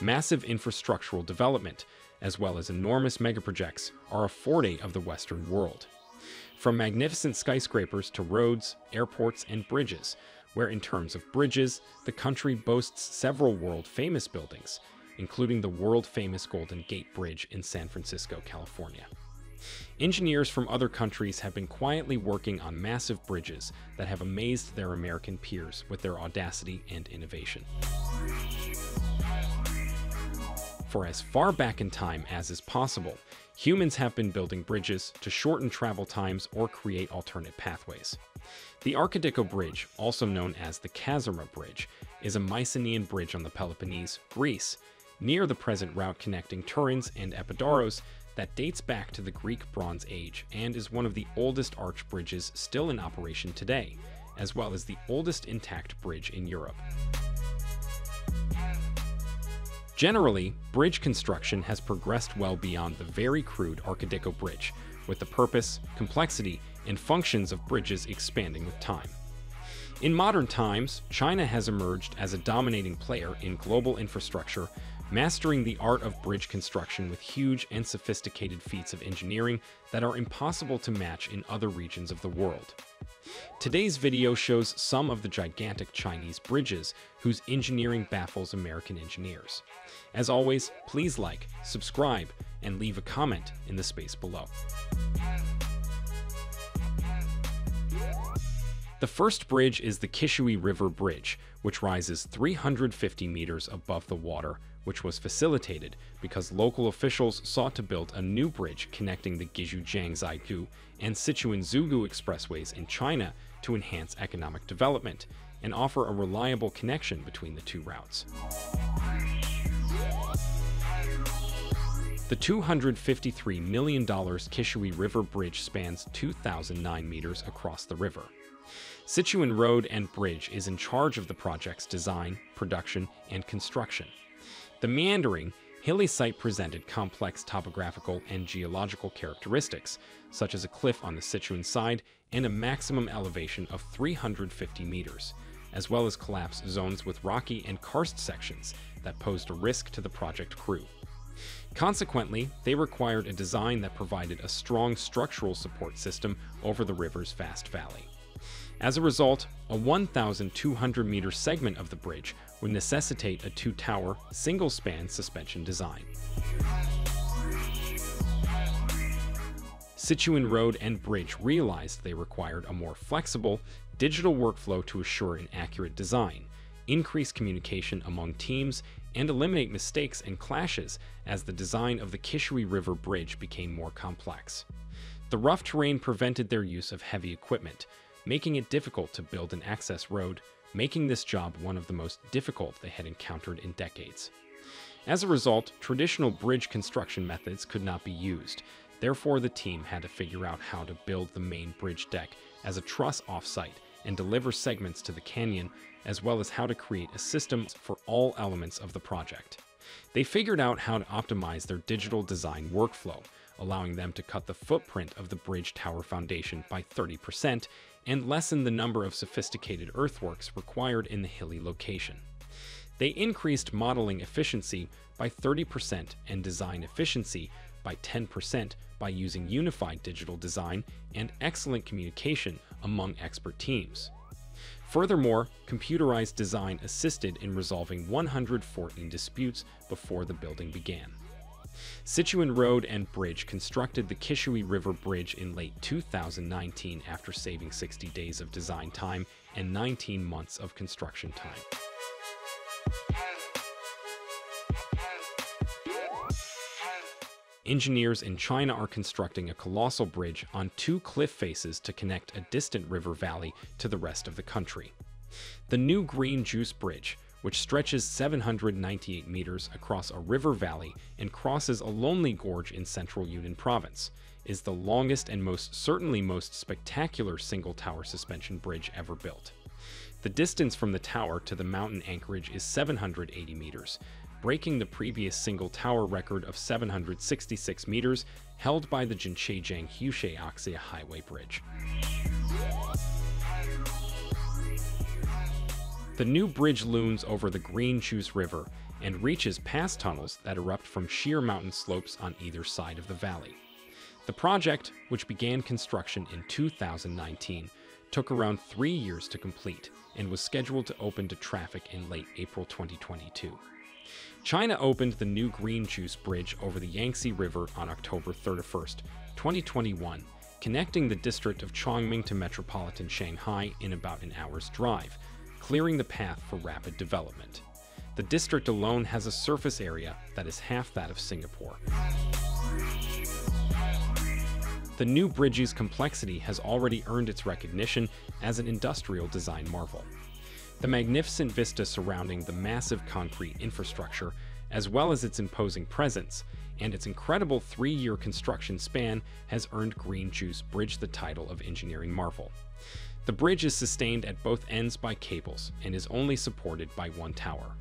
massive infrastructural development, as well as enormous megaprojects, are a forte of the Western world. From magnificent skyscrapers to roads, airports, and bridges, where in terms of bridges, the country boasts several world-famous buildings, including the world-famous Golden Gate Bridge in San Francisco, California. Engineers from other countries have been quietly working on massive bridges that have amazed their American peers with their audacity and innovation. For as far back in time as is possible, humans have been building bridges to shorten travel times or create alternate pathways. The Arkadiko Bridge, also known as the Kazarma Bridge, is a Mycenaean bridge on the Peloponnese, Greece, near the present route connecting Tiryns and Epidaurus that dates back to the Greek Bronze Age and is one of the oldest arch bridges still in operation today, as well as the oldest intact bridge in Europe. Generally, bridge construction has progressed well beyond the very crude Arkadiko Bridge, with the purpose, complexity, and functions of bridges expanding with time. In modern times, China has emerged as a dominating player in global infrastructure mastering the art of bridge construction with huge and sophisticated feats of engineering that are impossible to match in other regions of the world. Today's video shows some of the gigantic Chinese bridges whose engineering baffles American engineers. As always, please like, subscribe, and leave a comment in the space below. The first bridge is the Kishui River Bridge, which rises 350 meters above the water which was facilitated because local officials sought to build a new bridge connecting the Guizhou-Jiangzhaigu and Sichuan-Zhuge expressways in China to enhance economic development and offer a reliable connection between the two routes. The $253 million Kishui River Bridge spans 2,009 meters across the river. Sichuan Road and Bridge is in charge of the project's design, production, and construction. The meandering, hilly site presented complex topographical and geological characteristics, such as a cliff on the Sichuan side and a maximum elevation of 350 meters, as well as collapse zones with rocky and karst sections that posed a risk to the project crew. Consequently, they required a design that provided a strong structural support system over the river's vast valley. As a result, a 1,200 meter segment of the bridge would necessitate a two-tower, single-span suspension design. Sichuan Road and Bridge realized they required a more flexible, digital workflow to assure an accurate design, increase communication among teams, and eliminate mistakes and clashes as the design of the Kishui River Bridge became more complex. The rough terrain prevented their use of heavy equipment, making it difficult to build an access road, making this job one of the most difficult they had encountered in decades. As a result, traditional bridge construction methods could not be used, therefore the team had to figure out how to build the main bridge deck as a truss offsite and deliver segments to the canyon, as well as how to create a system for all elements of the project. They figured out how to optimize their digital design workflow, allowing them to cut the footprint of the bridge tower foundation by 30% and lessen the number of sophisticated earthworks required in the hilly location. They increased modeling efficiency by 30% and design efficiency by 10% by using unified digital design and excellent communication among expert teams. Furthermore, computerized design assisted in resolving 114 disputes before the building began. Sichuan Road and Bridge constructed the Kishui River Bridge in late 2019 after saving 60 days of design time and 19 months of construction time. Engineers in China are constructing a colossal bridge on two cliff faces to connect a distant river valley to the rest of the country. The new Green Juice Bridge, which stretches 798 meters across a river valley and crosses a lonely gorge in central Yunnan province, is the longest and most certainly most spectacular single tower suspension bridge ever built. The distance from the tower to the mountain anchorage is 780 meters, breaking the previous single tower record of 766 meters held by the Jinshajiang Hushe Axia Highway Bridge. The new bridge looms over the Green Juice River and reaches past tunnels that erupt from sheer mountain slopes on either side of the valley. The project, which began construction in 2019, took around three years to complete and was scheduled to open to traffic in late April 2022. China opened the new Green Juice Bridge over the Yangtze River on October 31, 2021, connecting the district of Chongming to metropolitan Shanghai in about an hour's drive, clearing the path for rapid development. The district alone has a surface area that is half that of Singapore. The new bridge's complexity has already earned its recognition as an industrial design marvel. The magnificent vista surrounding the massive concrete infrastructure, as well as its imposing presence, and its incredible three-year construction span has earned Green Juice Bridge the title of engineering marvel. The bridge is sustained at both ends by cables and is only supported by one tower.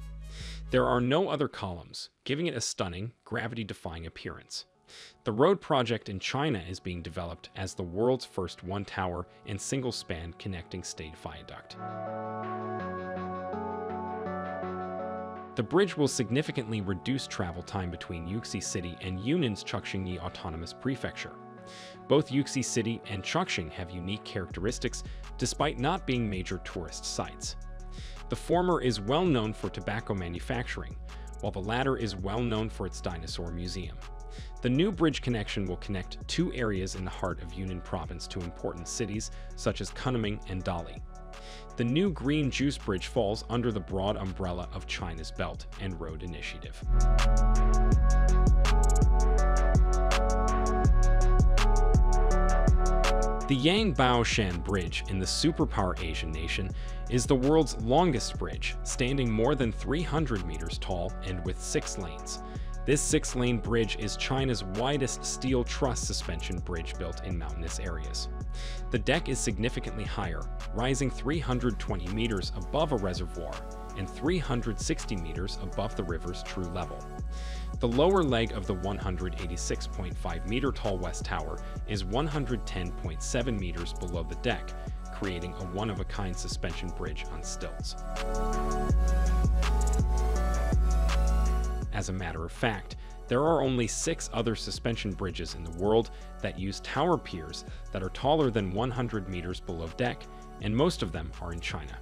There are no other columns, giving it a stunning, gravity-defying appearance. The road project in China is being developed as the world's first one-tower and single-span connecting state viaduct. The bridge will significantly reduce travel time between Yuxi City and Yunnan's Chuxiong Yi Autonomous Prefecture. Both Yuxi City and Chuxiong have unique characteristics despite not being major tourist sites. The former is well known for tobacco manufacturing, while the latter is well known for its dinosaur museum. The new bridge connection will connect two areas in the heart of Yunnan province to important cities such as Kunming and Dali. The new Green Juice Bridge falls under the broad umbrella of China's Belt and Road Initiative. The Yangbaoshan Bridge in the superpower Asian nation is the world's longest bridge, standing more than 300 meters tall and with six lanes. This six-lane bridge is China's widest steel truss suspension bridge built in mountainous areas. The deck is significantly higher, rising 320 meters above a reservoir and 360 meters above the river's true level. The lower leg of the 186.5 meter tall West Tower is 110.7 meters below the deck, creating a one-of-a-kind suspension bridge on stilts. As a matter of fact, there are only six other suspension bridges in the world that use tower piers that are taller than 100 meters below deck, and most of them are in China.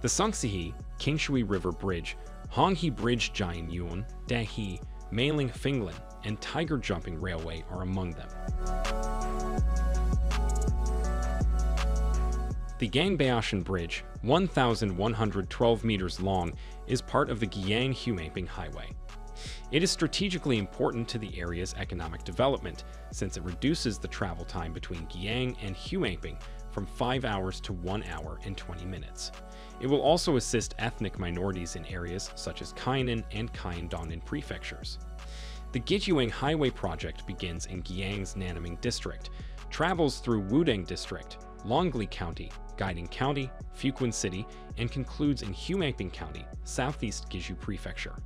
The Songsihe, Kingshui River Bridge, Honghe Bridge Jianyuan, Dahe, Meiling Finglin, and Tiger Jumping Railway are among them. The Yangbaoshan Bridge, 1,112 meters long, is part of the Guiyang-Huangping Highway. It is strategically important to the area's economic development, since it reduces the travel time between Guiyang and Huangping from 5 hours to 1 hour and 20 minutes. It will also assist ethnic minorities in areas such as Kainan and Kaiandonan prefectures. The Gijuyang Highway project begins in Guiyang's Nanming district, travels through Wudang district, Longli County, Guiding County, Fuquan City, and concludes in Huangping County, southeast Guizhou Prefecture.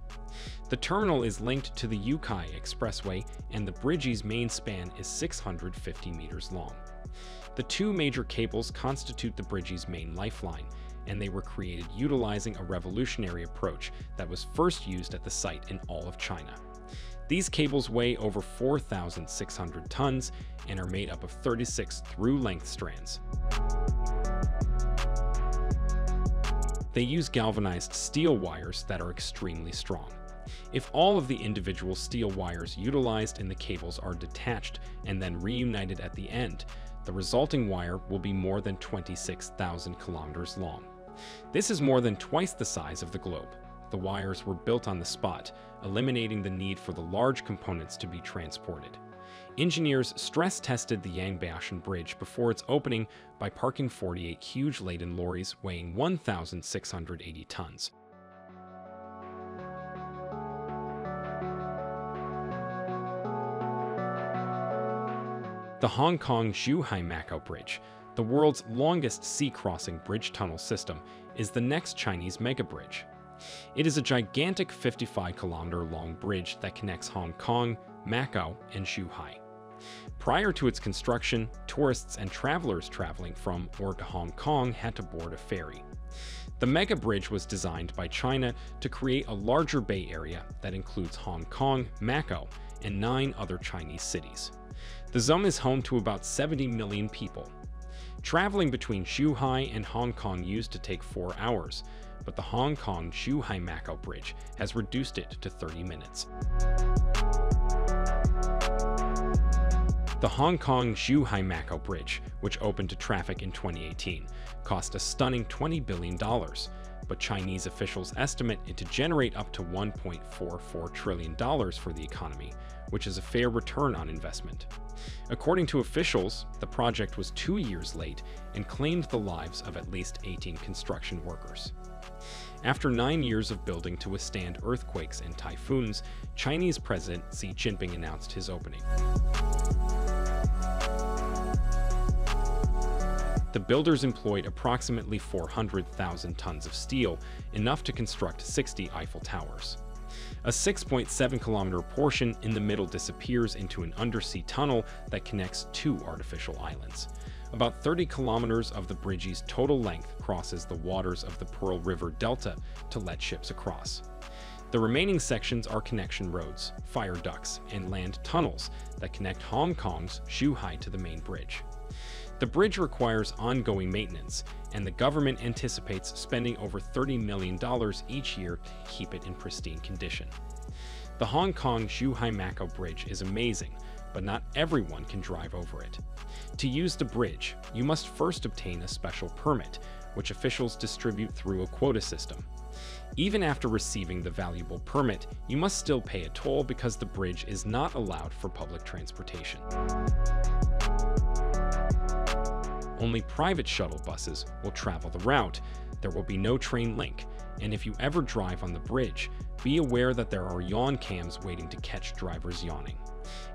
The terminal is linked to the Yukai Expressway, and the bridge's main span is 650 meters long. The two major cables constitute the bridge's main lifeline, and they were created utilizing a revolutionary approach that was first used at the site in all of China. These cables weigh over 4,600 tons and are made up of 36 through-length strands. They use galvanized steel wires that are extremely strong. If all of the individual steel wires utilized in the cables are detached and then reunited at the end, the resulting wire will be more than 26,000 kilometers long. This is more than twice the size of the globe. The wires were built on the spot, eliminating the need for the large components to be transported. Engineers stress tested the Yangbao Bridge before its opening by parking 48 huge laden lorries weighing 1,680 tons. The Hong Kong Zhuhai Macau Bridge, the world's longest sea crossing bridge tunnel system, is the next Chinese mega bridge. It is a gigantic 55 kilometer long bridge that connects Hong Kong, Macau, and Zhuhai. Prior to its construction, tourists and travelers traveling from or to Hong Kong had to board a ferry. The mega bridge was designed by China to create a larger bay area that includes Hong Kong, Macau, and nine other Chinese cities. The zone is home to about 70 million people. Traveling between Zhuhai and Hong Kong used to take four hours, but the Hong Kong Zhuhai Macau Bridge has reduced it to 30 minutes. The Hong Kong Zhuhai Macau Bridge, which opened to traffic in 2018, cost a stunning $20 billion, but Chinese officials estimate it to generate up to $1.44 trillion for the economy, which is a fair return on investment. According to officials, the project was two years late and claimed the lives of at least 18 construction workers. After nine years of building to withstand earthquakes and typhoons, Chinese President Xi Jinping announced his opening. The builders employed approximately 400,000 tons of steel, enough to construct 60 Eiffel Towers. A 6.7 kilometer portion in the middle disappears into an undersea tunnel that connects two artificial islands. About 30 kilometers of the bridge's total length crosses the waters of the Pearl River Delta to let ships across. The remaining sections are connection roads, fire ducts, and land tunnels that connect Hong Kong's Zhuhai to the main bridge. The bridge requires ongoing maintenance, and the government anticipates spending over $30 million each year to keep it in pristine condition. The Hong Kong Zhuhai Macau Bridge is amazing, but not everyone can drive over it. To use the bridge, you must first obtain a special permit, which officials distribute through a quota system. Even after receiving the valuable permit, you must still pay a toll because the bridge is not allowed for public transportation. Only private shuttle buses will travel the route. There will be no train link, and if you ever drive on the bridge, be aware that there are yawn cams waiting to catch drivers yawning.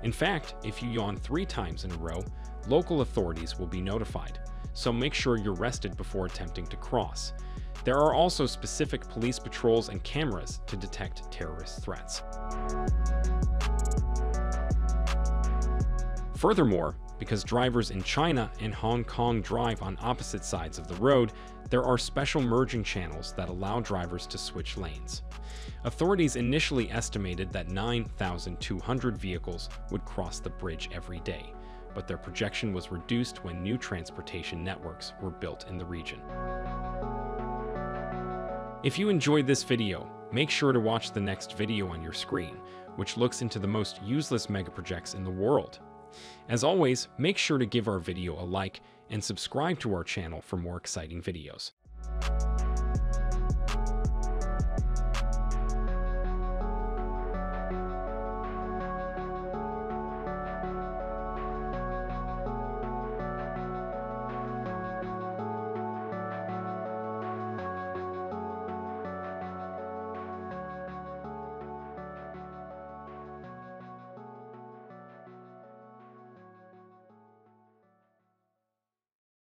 In fact, if you yawn three times in a row, local authorities will be notified, so make sure you're rested before attempting to cross. There are also specific police patrols and cameras to detect terrorist threats. Furthermore, because drivers in China and Hong Kong drive on opposite sides of the road, there are special merging channels that allow drivers to switch lanes. Authorities initially estimated that 9,200 vehicles would cross the bridge every day, but their projection was reduced when new transportation networks were built in the region. If you enjoyed this video, make sure to watch the next video on your screen, which looks into the most useless megaprojects in the world. As always, make sure to give our video a like and subscribe to our channel for more exciting videos.